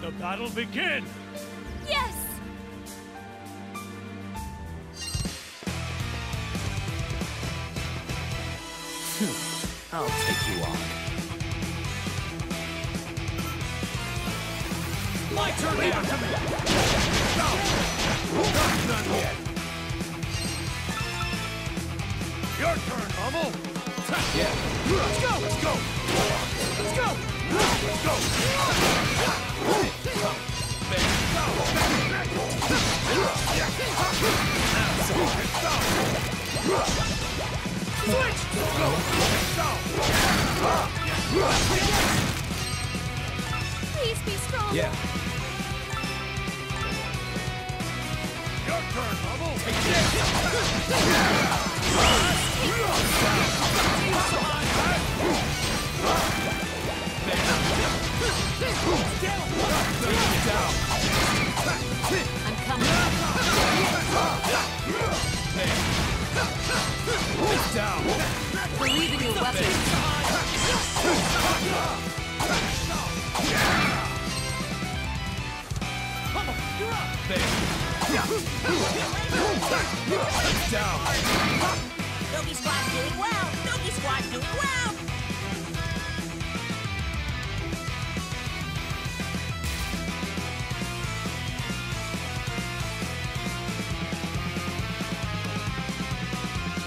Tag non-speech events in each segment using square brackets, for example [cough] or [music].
the battle begin! Yes! [laughs] I'll take you on. My turn now! Not done yet! Your turn, Bubble! Yeah. Let's go! Let's go! Let's go! Let's go! Switch! Please be strong. Yeah. Your turn, Bubble! I'm Doggy Squad's doing well. Doggy Squad's doing well.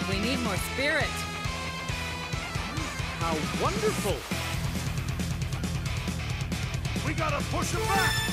We need more spirit. How wonderful! We gotta push him back!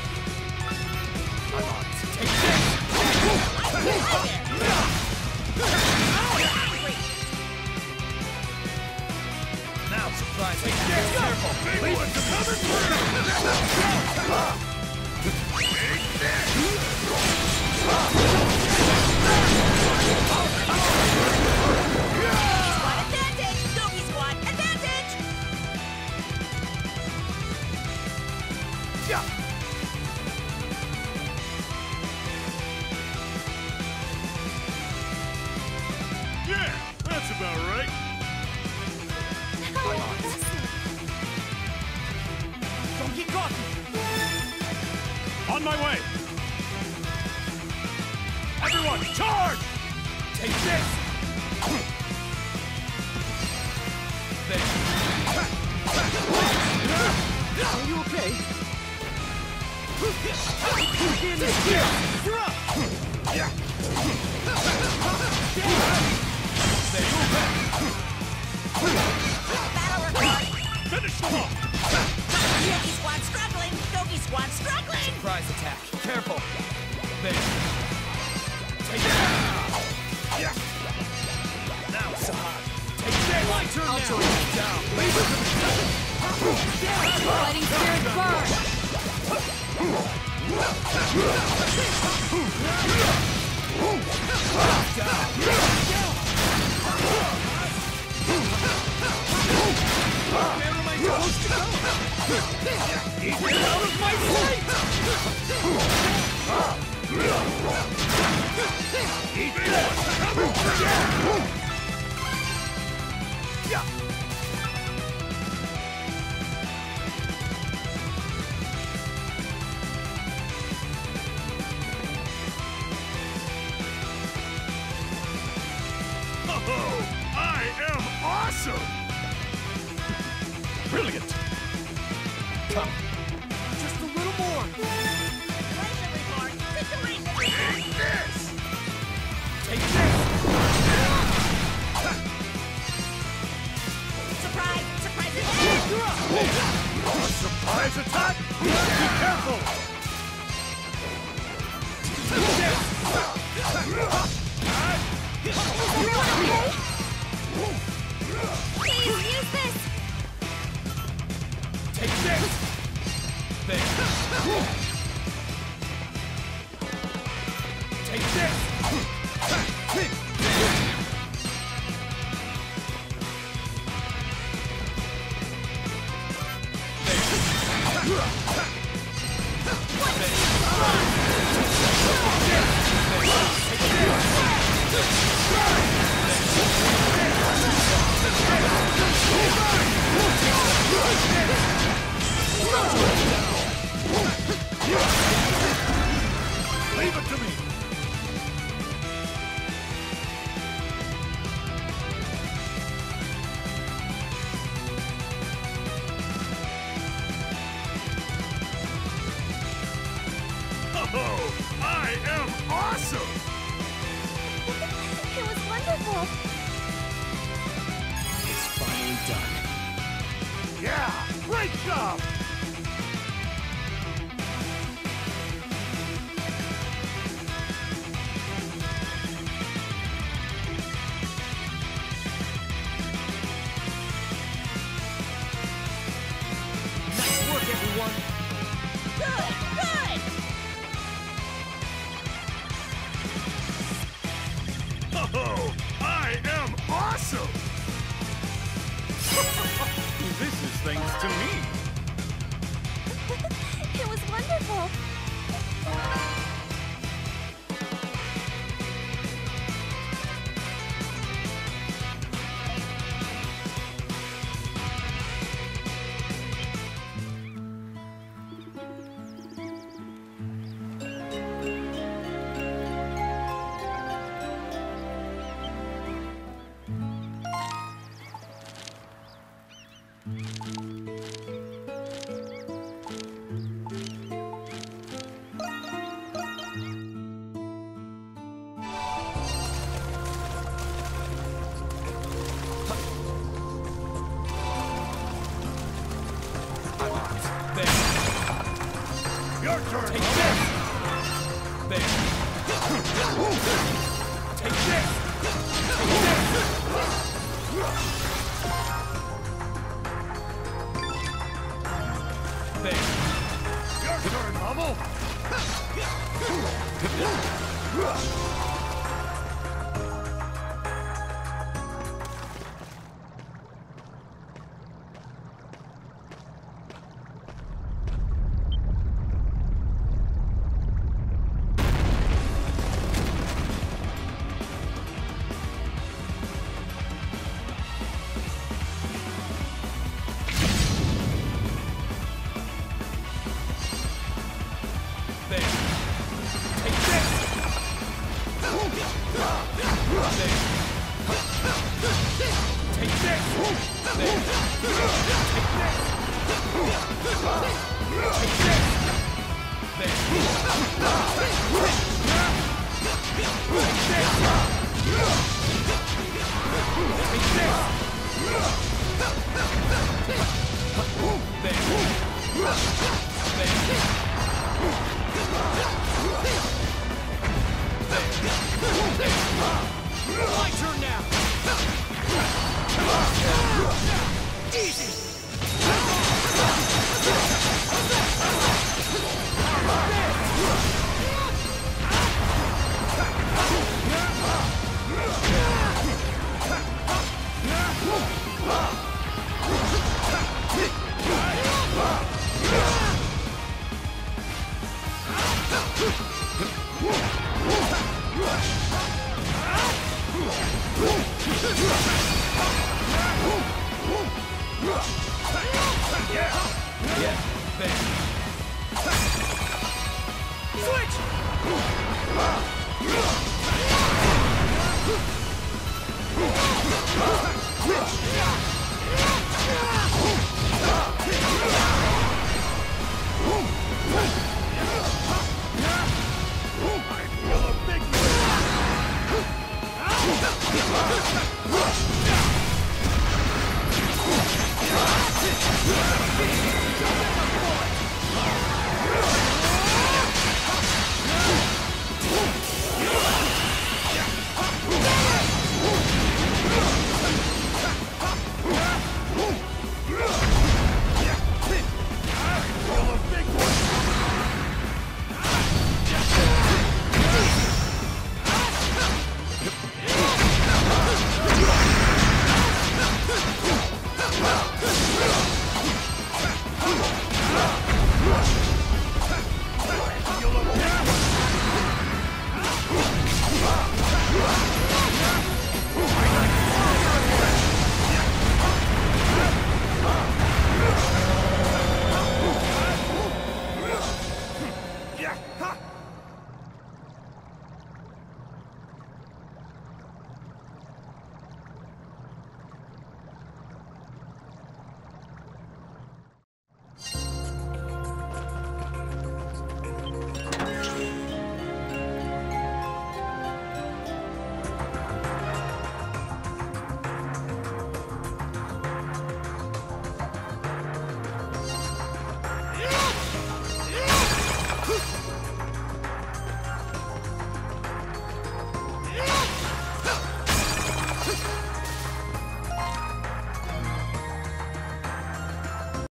charge! Take this! Are you okay? In this gear! You're up! Battle record. Finish them off! Doggy Squad struggling. Doggy Squad struggling. Surprise attack. Careful. There. Now, Sahad! Take! My turn now! Down! Leave it to me! Fighting spirit burn. Where am I supposed to go? Get out of my sight! Brilliant! Come. There. done. Yeah, great job! Nice work, everyone! Good, good! I am things to me. [laughs] it was wonderful. My turn! Yeah, Switch! Ha!